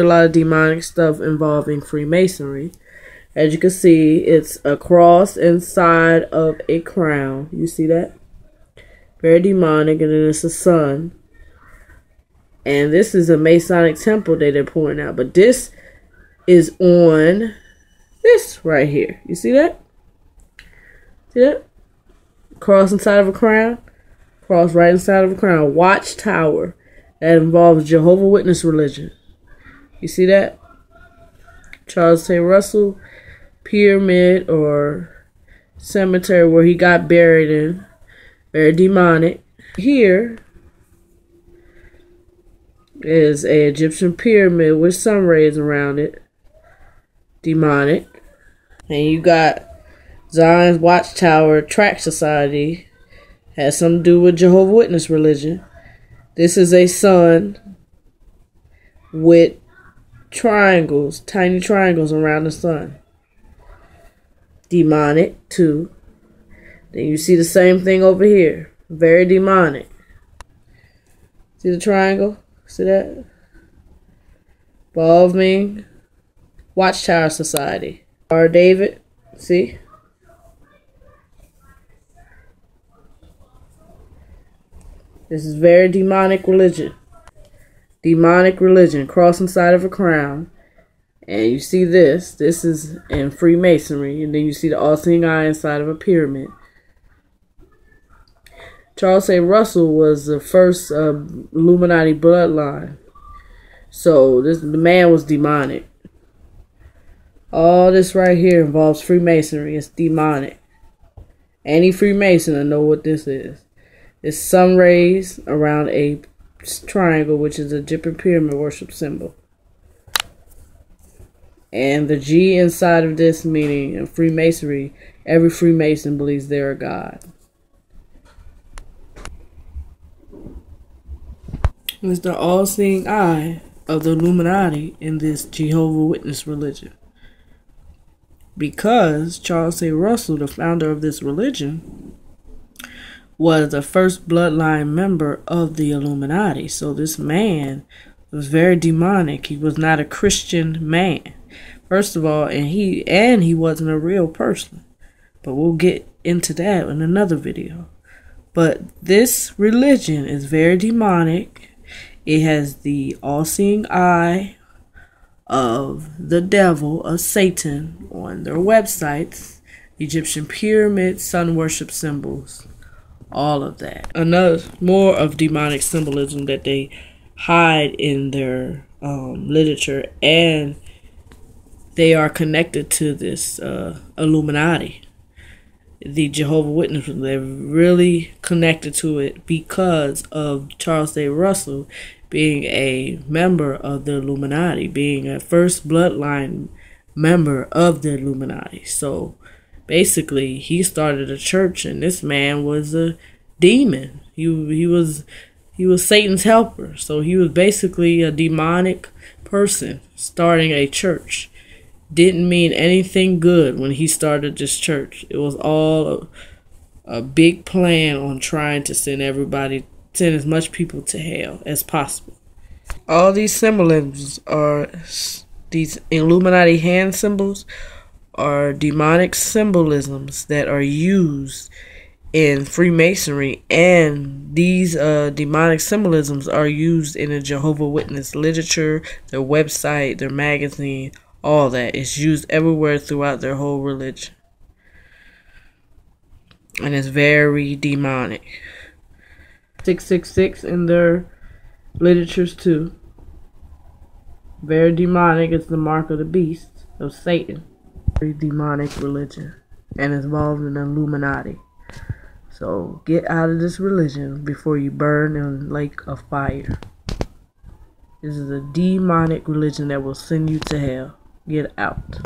A lot of demonic stuff involving Freemasonry. As you can see, it's a cross inside of a crown. You see that? Very demonic, and then it's a sun. And this is a Masonic temple that they're pointing out. But this is on this right here. You see that? See that? Cross inside of a crown. Cross right inside of a crown. Watchtower. That involves Jehovah Witness religion. You see that? Charles Taze Russell pyramid or cemetery where he got buried in. Very demonic. Here is a Egyptian pyramid with sun rays around it. Demonic. And you got Zion's Watchtower Tract Society. Has something to do with Jehovah Witness religion. This is a sun with triangles, tiny triangles around the sun. Demonic too. Then you see the same thing over here. Very demonic. See the triangle? See that? Involving Watchtower Society. R. David. See? This is very demonic religion. Demonic religion. Cross inside of a crown. And you see this. This is in Freemasonry. And then you see the all-seeing eye inside of a pyramid. Charles A. Russell was the first uh, Illuminati bloodline. So this the man was demonic. All this right here involves Freemasonry. It's demonic. Any Freemason will know what this is. It's sun rays around a triangle, which is a Egyptian pyramid worship symbol. And the G inside of this meaning in Freemasonry, every Freemason believes they're a god. It's the all seeing eye of the Illuminati in this Jehovah Witness religion. Because Charles Taze Russell, the founder of this religion, was the first bloodline member of the Illuminati. So this man was very demonic. He was not a Christian man. First of all, and he and he wasn't a real person. But we'll get into that in another video. But this religion is very demonic it has the all seeing eye of the devil, of Satan, on their websites, Egyptian pyramids, sun worship symbols, all of that. Another more of demonic symbolism that they hide in their um, literature, and they are connected to this uh, Illuminati the Jehovah Witnesses. They're really connected to it because of Charles Taze Russell being a member of the Illuminati, being a first bloodline member of the Illuminati. So basically, he started a church, and this man was a demon. He he was he was Satan's helper. So he was basically a demonic person starting a church didn't mean anything good when he started this church. It was all a, a big plan on trying to send everybody, send as much people to hell as possible. All these symbols are these Illuminati hand symbols are demonic symbolisms that are used in Freemasonry, and these uh, demonic symbolisms are used in the Jehovah Witness literature, their website, their magazine, all that is used everywhere throughout their whole religion. And it's very demonic. 666 in their literatures too. Very demonic. It's the mark of the beast of Satan. Demonic religion. And involved in the Illuminati. So get out of this religion before you burn in lake of fire. This is a demonic religion that will send you to hell. Get out.